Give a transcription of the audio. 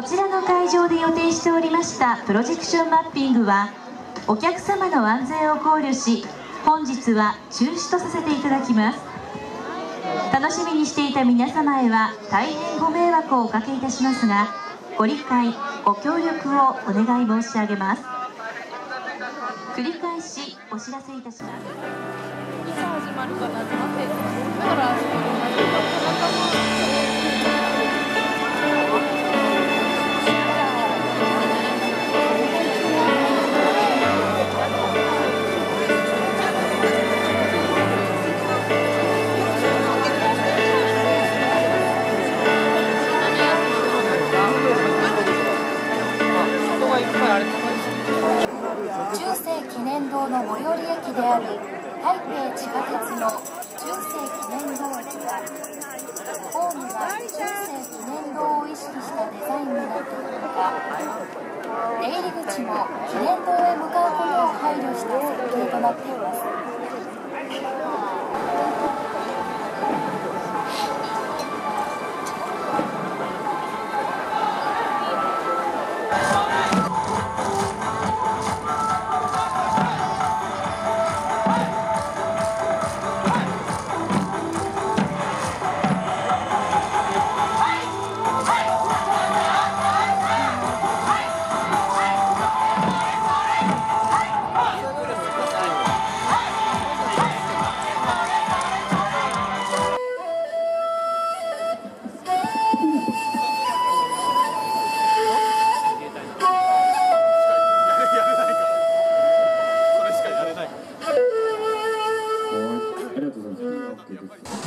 こちらの会場で予定しておりましたプロジェクションマッピングはお客様の安全を考慮し本日は中止とさせていただきます。楽しみにしていた皆様へは大変ご迷惑をおかけいたしますがご理解ご協力をお願い申し上げます。繰り返しお知らせいたします。念堂の最寄り駅である台北地下鉄の中世記念堂駅はホームが中世記念堂を意識したデザインになっているほか出入り口も記念堂へ向かうことを配慮した設計となっています。はい